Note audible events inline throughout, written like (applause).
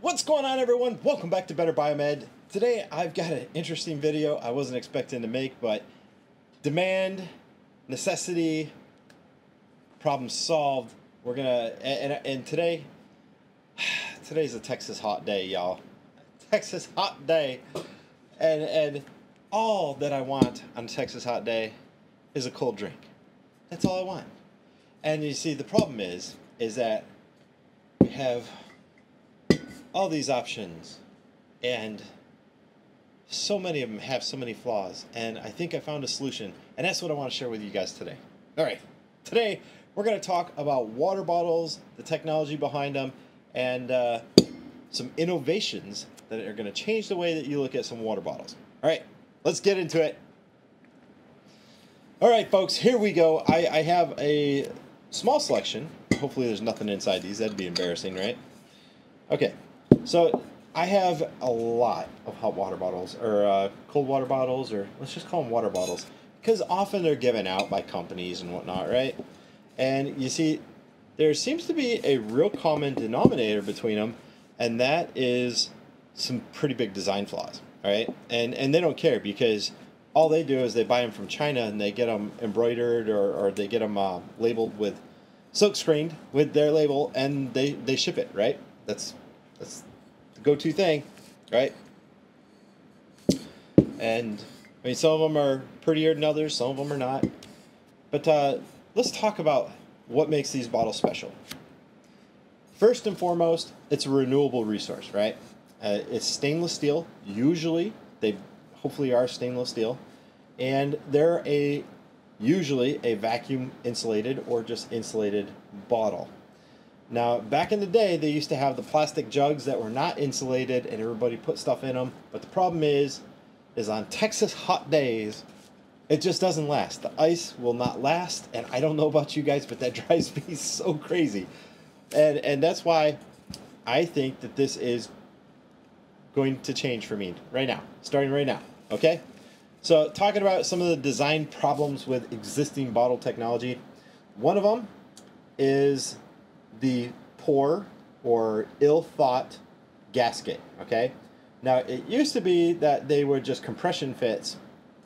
What's going on everyone? Welcome back to Better Biomed. Today I've got an interesting video I wasn't expecting to make, but demand, necessity, problem solved. We're gonna, and, and, today, (sighs) today's a Texas hot day, y'all. Texas hot day. And, and all that I want on a Texas hot day is a cold drink. That's all I want. And you see, the problem is, is that we have all these options and so many of them have so many flaws and i think i found a solution and that's what i want to share with you guys today all right today we're going to talk about water bottles the technology behind them and uh, some innovations that are going to change the way that you look at some water bottles. All right let's get into it. All right folks here we go. I, I have a small selection. Hopefully there's nothing inside these. That'd be embarrassing right? Okay so I have a lot of hot water bottles or uh, cold water bottles, or let's just call them water bottles, because often they're given out by companies and whatnot, right? And you see, there seems to be a real common denominator between them, and that is some pretty big design flaws, right? And and they don't care because all they do is they buy them from China and they get them embroidered or, or they get them uh, labeled with silk screened with their label and they, they ship it, right? That's that's the go-to thing, right? And I mean, some of them are prettier than others, some of them are not. But uh, let's talk about what makes these bottles special. First and foremost, it's a renewable resource, right? Uh, it's stainless steel. Usually, they hopefully are stainless steel, and they're a usually a vacuum insulated or just insulated bottle. Now, back in the day, they used to have the plastic jugs that were not insulated and everybody put stuff in them. But the problem is, is on Texas hot days, it just doesn't last. The ice will not last. And I don't know about you guys, but that (laughs) drives me so crazy. And, and that's why I think that this is going to change for me right now, starting right now. Okay? So, talking about some of the design problems with existing bottle technology, one of them is the poor or ill thought gasket. Okay, now it used to be that they were just compression fits,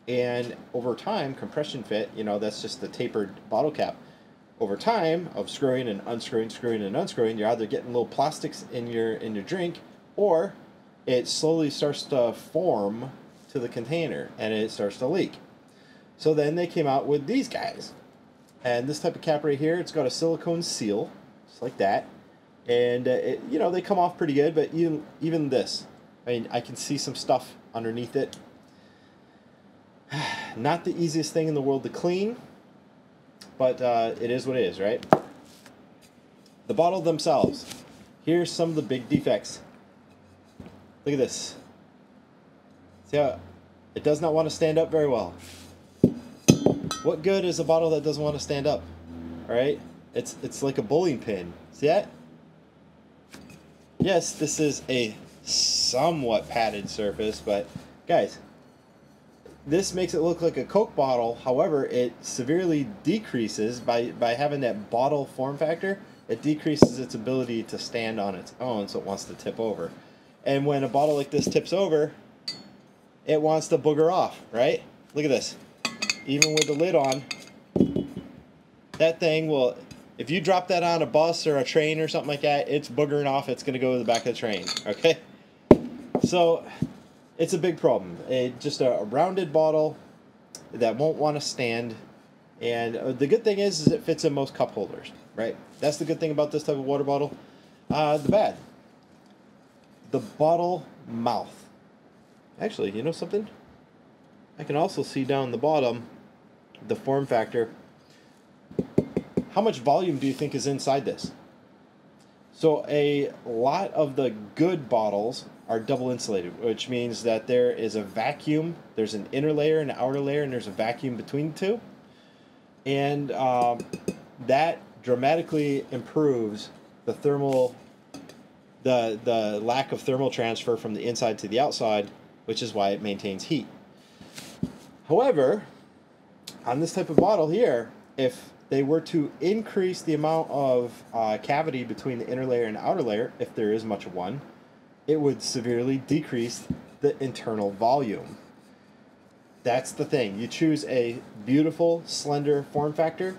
and over time, compression fit, you know, that's just the tapered bottle cap. Over time of screwing and unscrewing, screwing and unscrewing, you're either getting little plastics in your in your drink, or it slowly starts to form to the container and it starts to leak. So then they came out with these guys. And this type of cap right here, it's got a silicone seal just like that. And, uh, it, you know, they come off pretty good, but even, even this, I mean, I can see some stuff underneath it. Not the easiest thing in the world to clean, but uh, it is what it is, right? The bottle themselves. Here's some of the big defects. Look at this. See how it does not want to stand up very well. What good is a bottle that doesn't want to stand up? All right? It's it's like a bowling pin. See that? Yes, this is a somewhat padded surface, but guys, this makes it look like a Coke bottle. However, it severely decreases by, by having that bottle form factor. It decreases its ability to stand on its own, so it wants to tip over. And when a bottle like this tips over, it wants to booger off, right? Look at this. Even with the lid on, that thing will if you drop that on a bus or a train or something like that, it's boogering off. It's going to go to the back of the train. Okay? So it's a big problem. It, just a, a rounded bottle that won't want to stand. And uh, the good thing is, is it fits in most cup holders, right? That's the good thing about this type of water bottle. Uh, the bad, the bottle mouth. Actually, you know something? I can also see down the bottom the form factor how much volume do you think is inside this? So a lot of the good bottles are double insulated, which means that there is a vacuum. There's an inner layer and an outer layer, and there's a vacuum between the two. And um, that dramatically improves the thermal the the lack of thermal transfer from the inside to the outside, which is why it maintains heat. However, on this type of bottle here, if they were to increase the amount of uh, cavity between the inner layer and outer layer, if there is much one, it would severely decrease the internal volume. That's the thing. You choose a beautiful, slender form factor,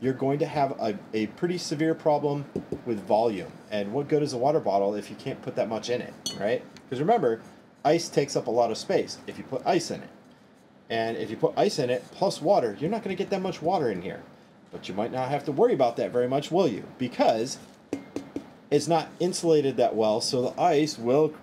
you're going to have a, a pretty severe problem with volume. And what good is a water bottle if you can't put that much in it, right? Because remember, ice takes up a lot of space if you put ice in it. And if you put ice in it plus water, you're not going to get that much water in here. But you might not have to worry about that very much, will you? Because it's not insulated that well, so the ice will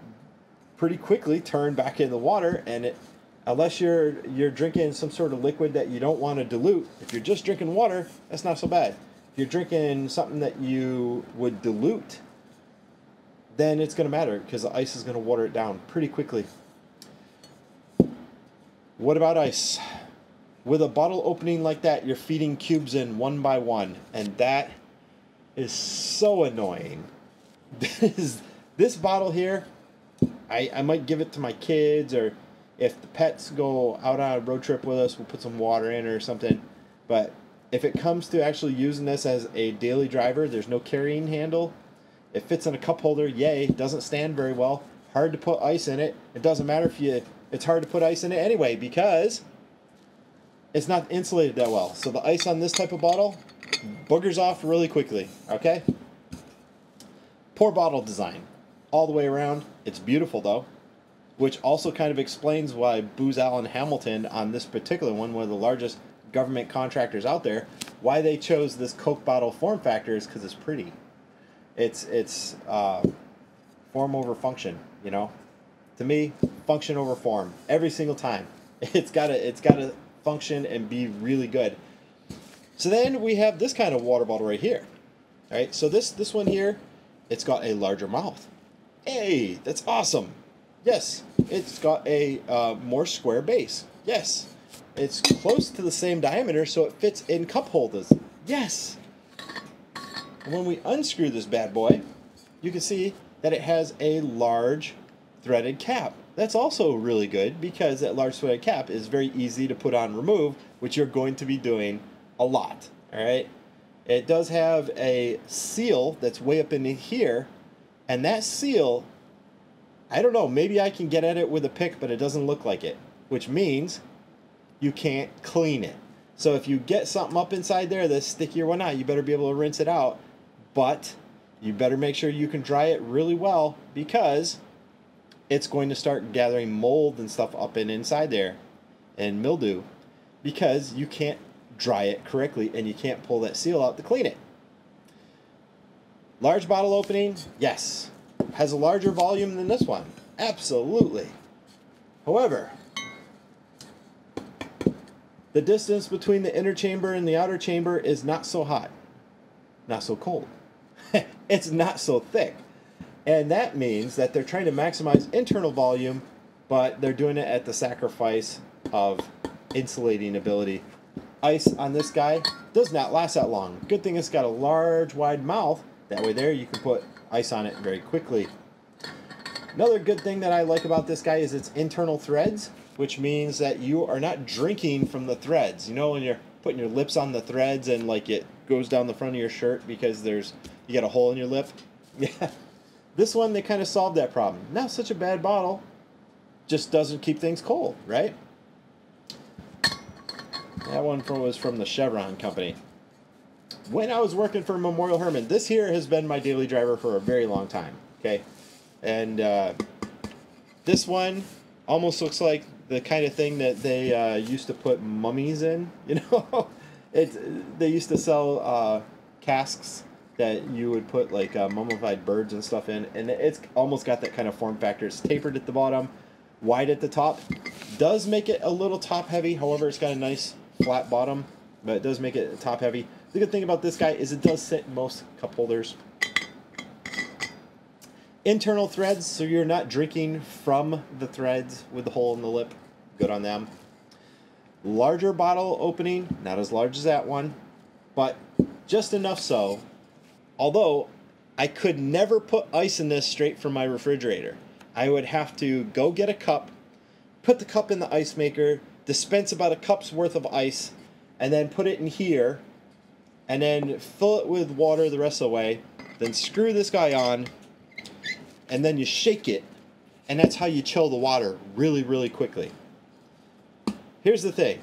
pretty quickly turn back in the water and it unless you're you're drinking some sort of liquid that you don't want to dilute, if you're just drinking water, that's not so bad. If you're drinking something that you would dilute, then it's going to matter because the ice is going to water it down pretty quickly. What about ice? With a bottle opening like that, you're feeding cubes in one by one, and that is so annoying. (laughs) This, this bottle here, I, I might give it to my kids or if the pets go out on a road trip with us, we'll put some water in or something. But if it comes to actually using this as a daily driver, there's no carrying handle. It fits in a cup holder, yay. Doesn't stand very well. Hard to put ice in it. It doesn't matter if you. It's hard to put ice in it anyway because it's not insulated that well. So the ice on this type of bottle boogers off really quickly. Okay. Poor bottle design, all the way around. It's beautiful though which also kind of explains why Booz Allen Hamilton on this particular one, one of the largest government contractors out there, why they chose this Coke bottle form factor is because it's pretty. It's it's uh, form over function, you know. To me, function over form every single time. (laughs) It's gotta it's gotta function and be really good. So then we have this kind of water bottle right here. All right, so this this one here, it's got a larger mouth. Hey, that's awesome. Yes, it's got a uh, more square base. Yes, it's close to the same diameter, so it fits in cup holders. Yes. When we unscrew this bad boy, you can see that it has a large threaded cap. That's also really good because that large threaded cap is very easy to put on remove, which you're going to be doing a lot. All right. It does have a seal that's way up in here, and that seal I don't know, maybe I can get at it with a pick, but it doesn't look like it, which means you can't clean it. So if you get something up inside there that's sticky or whatnot, you better be able to rinse it out. But you better make sure you can dry it really well because it's going to start gathering mold and stuff up and inside there and mildew because you can't dry it correctly and you can't pull that seal out to clean it. Large bottle opening, yes has a larger volume than this one. Absolutely. However, the distance between the inner chamber and the outer chamber is not so hot, not so cold. (laughs) it's not so thick. And that means that they're trying to maximize internal volume, but they're doing it at the sacrifice of insulating ability. Ice on this guy does not last that long. Good thing it's got a large, wide mouth. That way there you can put ice on it very quickly. Another good thing that I like about this guy is its internal threads, which means that you are not drinking from the threads. You know when you're putting your lips on the threads and like it goes down the front of your shirt because there's you got a hole in your lip? Yeah. (laughs) This one they kind of solved that problem. Not such a bad bottle. Just doesn't keep things cold, right? That one was from the Chevron company when I was working for Memorial Hermann, this here has been my daily driver for a very long time. Okay, and uh, this one almost looks like the kind of thing that they uh, used to put mummies in. (laughs) You know, it they used to sell uh, casks that you would put like uh, mummified birds and stuff in, and it's almost got that kind of form factor. It's tapered at the bottom, wide at the top. Does make it a little top heavy. However, it's got a nice flat bottom, but it does make it top heavy. The good thing about this guy is it does sit in most cup holders. Internal threads, so you're not drinking from the threads with the hole in the lip. Good on them. Larger bottle opening, not as large as that one, but just enough so. Although, I could never put ice in this straight from my refrigerator. I would have to go get a cup, put the cup in the ice maker, dispense about a cup's worth of ice, and then put it in here, and then fill it with water the rest of the way. Then screw this guy on, and then you shake it, and that's how you chill the water really, really quickly. Here's the thing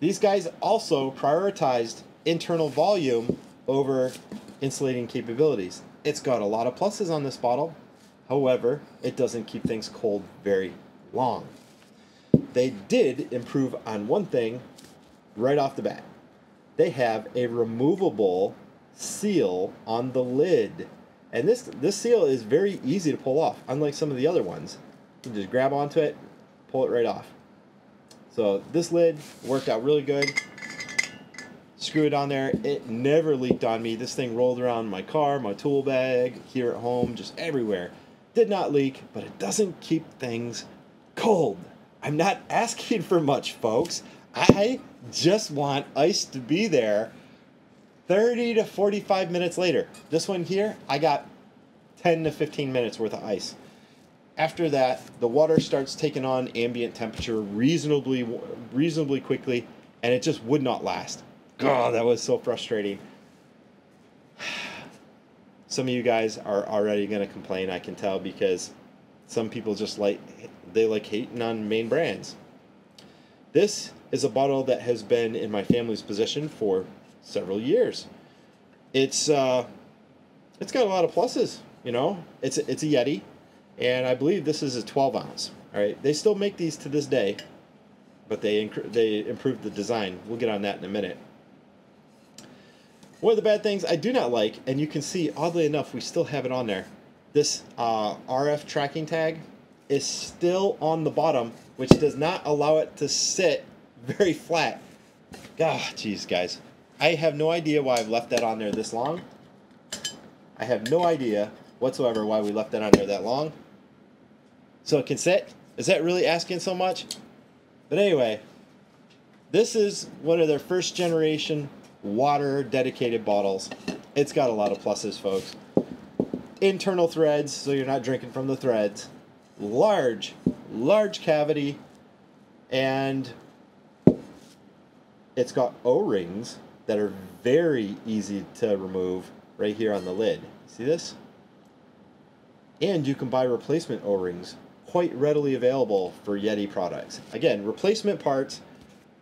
these guys also prioritized internal volume over insulating capabilities. It's got a lot of pluses on this bottle. However, it doesn't keep things cold very long. They did improve on one thing right off the bat. They have a removable seal on the lid. And this this seal is very easy to pull off, unlike some of the other ones. You just grab onto it, pull it right off. So this lid worked out really good. Screw it on there. It never leaked on me. This thing rolled around my car, my tool bag, here at home, just everywhere. Did not leak, but it doesn't keep things cold. I'm not asking for much, folks. I just want ice to be there 30 to 45 minutes later. This one here, I got 10 to 15 minutes worth of ice. After that, the water starts taking on ambient temperature reasonably reasonably quickly, and it just would not last. God, that was so frustrating. (sighs) Some of you guys are already going to complain, I can tell, because some people just like they like hating on main brands. This is a bottle that has been in my family's possession for several years. It's uh, it's got a lot of pluses, you know. It's a, it's a Yeti and I believe this is a 12 ounce. All right, they still make these to this day, but they they improved the design. We'll get on that in a minute. One of the bad things I do not like, and you can see, oddly enough, we still have it on there. This uh, RF tracking tag is still on the bottom, which does not allow it to sit very flat. God, jeez, guys. I have no idea why I've left that on there this long. I have no idea whatsoever why we left that on there that long. So it can sit. Is that really asking so much? But anyway, this is one of their first generation water dedicated bottles. It's got a lot of pluses, folks. Internal threads, so you're not drinking from the threads. Large, large cavity, and it's got O-rings that are very easy to remove right here on the lid. See this? And you can buy replacement O-rings quite readily available for Yeti products. Again, replacement parts,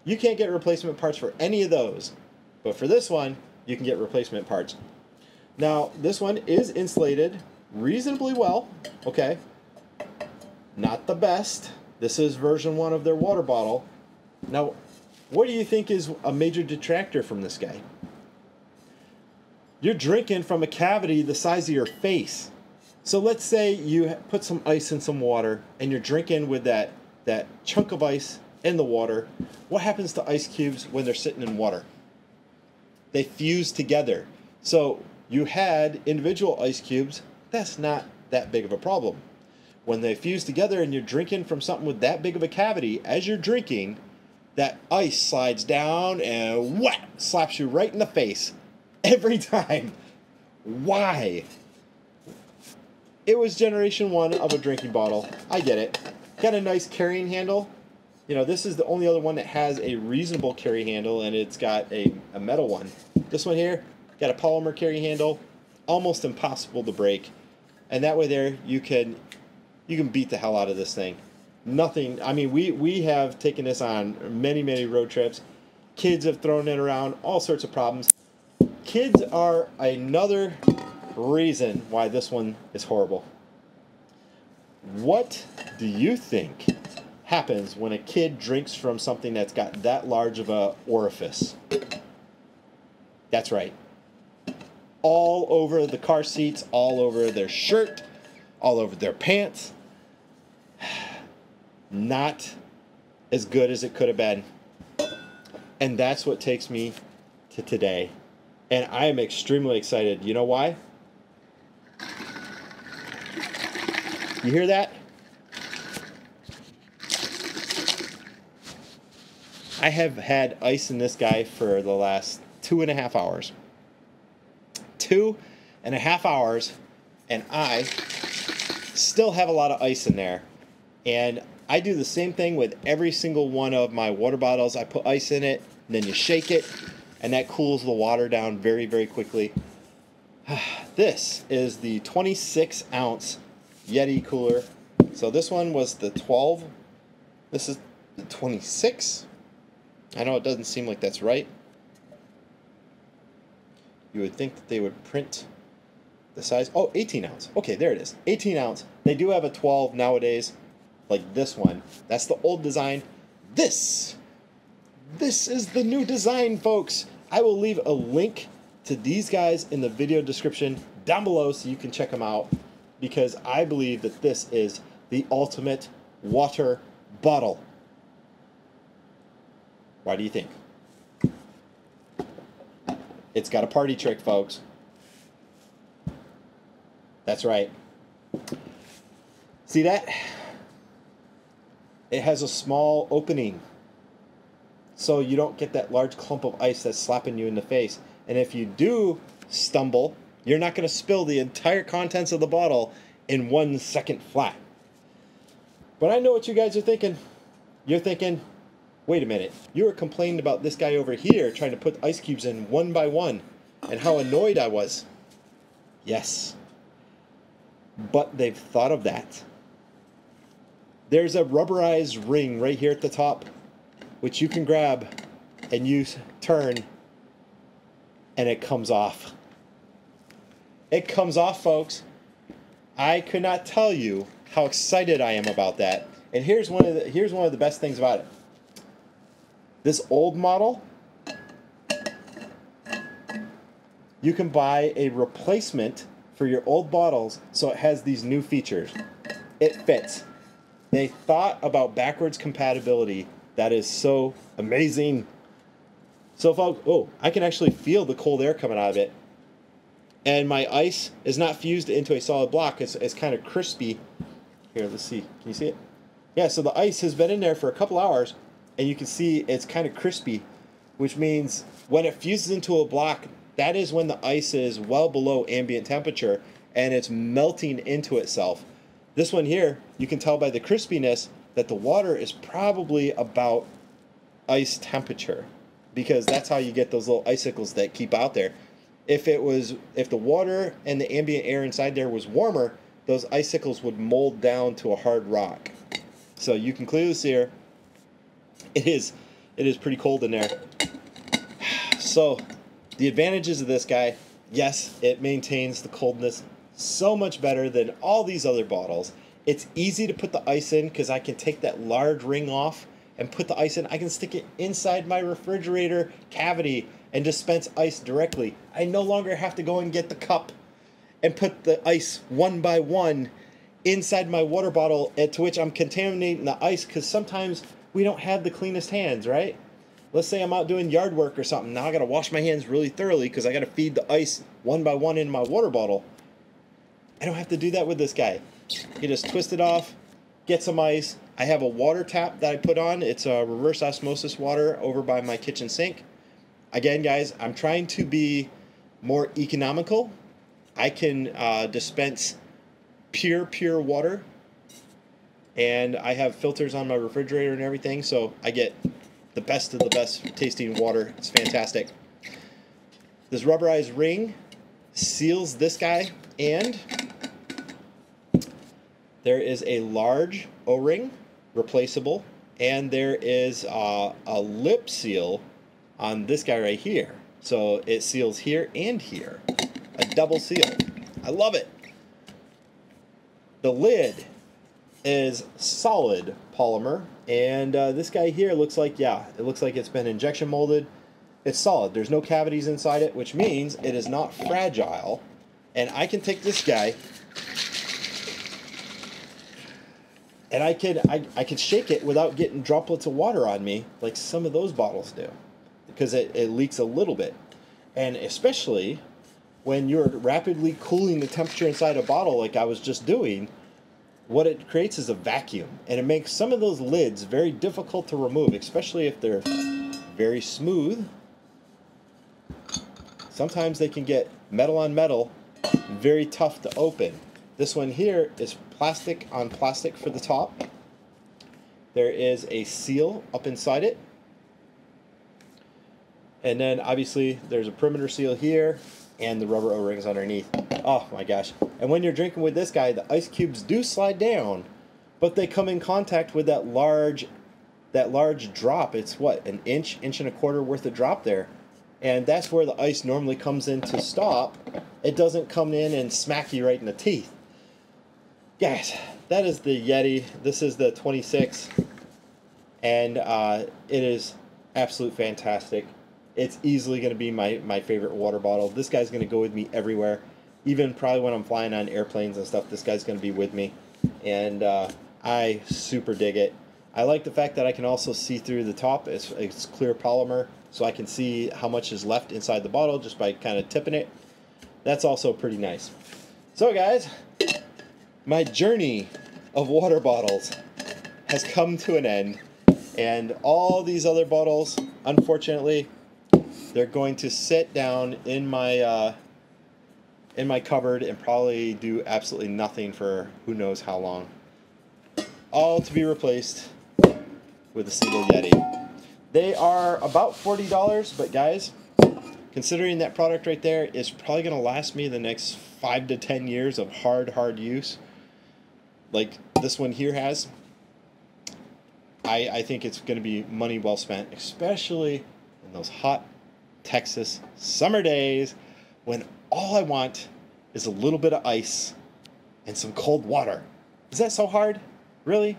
you can't get replacement parts for any of those, but for this one, you can get replacement parts. Now, this one is insulated reasonably well, okay? Not the best. This is version one of their water bottle. Now, what do you think is a major detractor from this guy? You're drinking from a cavity the size of your face. So let's say you put some ice in some water and you're drinking with that, that chunk of ice in the water. What happens to ice cubes when they're sitting in water? They fuse together. So you had individual ice cubes, that's not that big of a problem. When they fuse together and you're drinking from something with that big of a cavity, as you're drinking, that ice slides down and whap, slaps you right in the face every time. Why? It was generation one of a drinking bottle. I get it. Got a nice carrying handle. You know, this is the only other one that has a reasonable carry handle, and it's got a, a metal one. This one here, got a polymer carry handle, almost impossible to break. And that way there, you can you can beat the hell out of this thing. Nothing, I mean, we, we have taken this on many, many road trips. Kids have thrown it around, all sorts of problems. Kids are another reason why this one is horrible. What do you think happens when a kid drinks from something that's got that large of a orifice? That's right. All over the car seats, all over their shirt, all over their pants. (sighs) Not as good as it could have been. And that's what takes me to today. And I am extremely excited. You know why? You hear that? I have had ice in this guy for the last two and a half hours. two and a half hours, and I still have a lot of ice in there. And I do the same thing with every single one of my water bottles. I put ice in it, then you shake it, and that cools the water down very, very quickly. (sighs) this is the 26 ounce Yeti cooler. So this one was the 12. This is the 26. I know it doesn't seem like that's right. You would think that they would print the size. Oh, 18 ounce. Okay, there it is. 18 ounce. They do have a 12 nowadays, like this one. That's the old design. This, this is the new design, folks. I will leave a link to these guys in the video description down below so you can check them out because I believe that this is the ultimate water bottle. Why do you think? It's got a party trick, folks. That's right. See that? It has a small opening so you don't get that large clump of ice that's slapping you in the face. And if you do stumble, you're not going to spill the entire contents of the bottle in one second flat. But I know what you guys are thinking. You're thinking, wait a minute, you were complaining about this guy over here trying to put ice cubes in one by one and how annoyed I was. Yes. But they've thought of that. There's a rubberized ring right here at the top, which you can grab and you turn and it comes off. It comes off, folks. I could not tell you how excited I am about that. And here's one of the here's one of the best things about it. This old model, you can buy a replacement for your old bottles so it has these new features. It fits. They thought about backwards compatibility. That is so amazing. So folks, oh, I can actually feel the cold air coming out of it. And my ice is not fused into a solid block. It's, it's kind of crispy. Here, let's see. Can you see it? Yeah, so the ice has been in there for a couple hours, and you can see it's kind of crispy, which means when it fuses into a block, that is when the ice is well below ambient temperature and it's melting into itself. This one here, you can tell by the crispiness that the water is probably about ice temperature because that's how you get those little icicles that keep out there. If it was if the water and the ambient air inside there was warmer, those icicles would mold down to a hard rock. So you can clearly see here it is it is pretty cold in there. (sighs) So the advantages of this guy, yes, it maintains the coldness so much better than all these other bottles. It's easy to put the ice in because I can take that large ring off and put the ice in. I can stick it inside my refrigerator cavity and dispense ice directly. I no longer have to go and get the cup and put the ice one by one inside my water bottle, at to which I'm contaminating the ice because sometimes we don't have the cleanest hands, right? Let's say I'm out doing yard work or something. Now I got to wash my hands really thoroughly because I got to feed the ice one by one in my water bottle. I don't have to do that with this guy. You just twist it off, get some ice. I have a water tap that I put on. It's a reverse osmosis water over by my kitchen sink. Again, guys, I'm trying to be more economical. I can uh, dispense pure, pure water. And I have filters on my refrigerator and everything, so I get the best of the best tasting water. It's fantastic. This rubberized ring seals this guy and there is a large O-ring, replaceable, and there is uh, a lip seal on this guy right here. So it seals here and here. A double seal. I love it. The lid is solid polymer, and uh, this guy here looks like, yeah, it looks like it's been injection molded. It's solid. There's no cavities inside it, which means it is not fragile. And I can take this guy and I could I, I could shake it without getting droplets of water on me like some of those bottles do because it, it leaks a little bit and especially when you're rapidly cooling the temperature inside a bottle like I was just doing what it creates is a vacuum and it makes some of those lids very difficult to remove especially if they're very smooth sometimes they can get metal on metal, very tough to open. This one here is plastic on plastic for the top. There is a seal up inside it. And then obviously there's a perimeter seal here and the rubber O-rings underneath. Oh my gosh. And when you're drinking with this guy, the ice cubes do slide down, but they come in contact with that large that large drop. It's what, an inch, inch and a quarter worth of drop there. And that's where the ice normally comes in to stop. It doesn't come in and smack you right in the teeth. Guys, that is the Yeti. This is the 26. And uh, it is absolute fantastic. It's easily going to be my, my favorite water bottle. This guy's going to go with me everywhere. Even probably when I'm flying on airplanes and stuff, this guy's going to be with me. And uh, I super dig it. I like the fact that I can also see through the top. It's, it's clear polymer, so I can see how much is left inside the bottle just by kind of tipping it. That's also pretty nice. So guys, my journey of water bottles has come to an end. And all these other bottles, unfortunately, they're going to sit down in my uh, in my cupboard and probably do absolutely nothing for who knows how long. All to be replaced with a single Yeti. They are about $40, but guys, considering that product right there is probably going to last me the next 5 to 10 years of hard, hard use, like this one here has, I, I think it's going to be money well spent, especially in those hot Texas summer days when all I want is a little bit of ice and some cold water. Is that so hard? Really?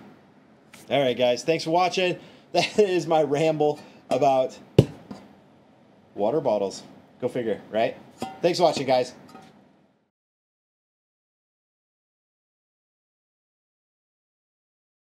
All right, guys. Thanks for watching. (laughs) That is my ramble about water bottles. Go figure, right? Thanks for watching, guys.